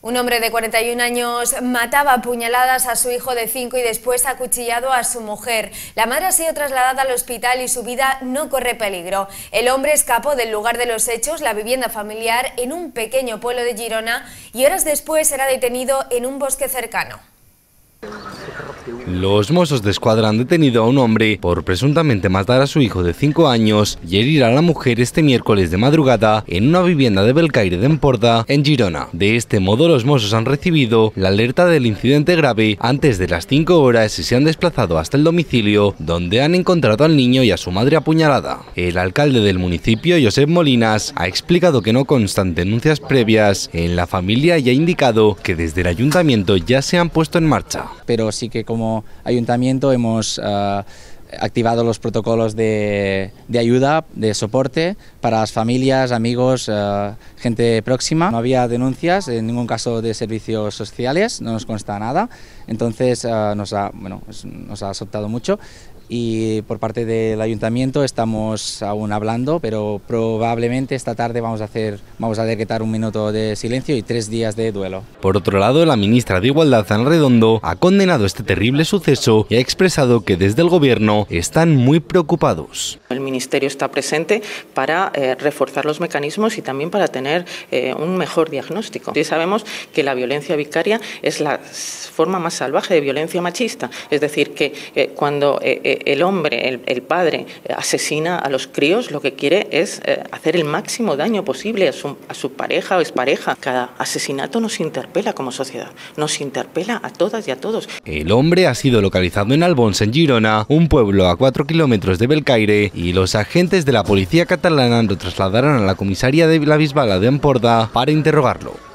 Un hombre de 41 años mataba a puñaladas a su hijo de 5 y después acuchillado a su mujer. La madre ha sido trasladada al hospital y su vida no corre peligro. El hombre escapó del lugar de los hechos, la vivienda familiar, en un pequeño pueblo de Girona y horas después será detenido en un bosque cercano. Los mozos de escuadra han detenido a un hombre por presuntamente matar a su hijo de 5 años y herir a la mujer este miércoles de madrugada en una vivienda de Belcaire de Emporta, en Girona. De este modo, los mozos han recibido la alerta del incidente grave antes de las 5 horas y se han desplazado hasta el domicilio, donde han encontrado al niño y a su madre apuñalada. El alcalde del municipio, Josep Molinas, ha explicado que no constan denuncias previas en la familia y ha indicado que desde el ayuntamiento ya se han puesto en marcha. Pero sí que como ayuntamiento hemos uh, activado los protocolos de, ayuda, de soporte para las familias, amigos, uh, gente próxima. No había denuncias, en ningún caso de servicios sociales, no nos consta nada, entonces uh, nos, ha, bueno, nos ha asustado mucho y por parte del ayuntamiento estamos aún hablando, pero probablemente esta tarde vamos a hacer, vamos a decretar un minuto de silencio y tres días de duelo. Por otro lado, la ministra de Igualdad, Ana Redondo, ha condenado este terrible suceso y ha expresado que desde el gobierno están muy preocupados. El ministerio está presente para eh, reforzar los mecanismos y también para tener eh, un mejor diagnóstico. Y sabemos que la violencia vicaria es la forma más salvaje de violencia machista, es decir, que eh, cuando el hombre, el, padre, asesina a los críos, lo que quiere es eh, hacer el máximo daño posible a su, su pareja o expareja. Cada asesinato nos interpela como sociedad, nos interpela a todas y a todos. El hombre ha sido localizado en Albons, en Girona, un pueblo a 4 kilómetros de Belcaire, y los agentes de la policía catalana lo trasladarán a la comisaría de la Bisbala de Emporda para interrogarlo.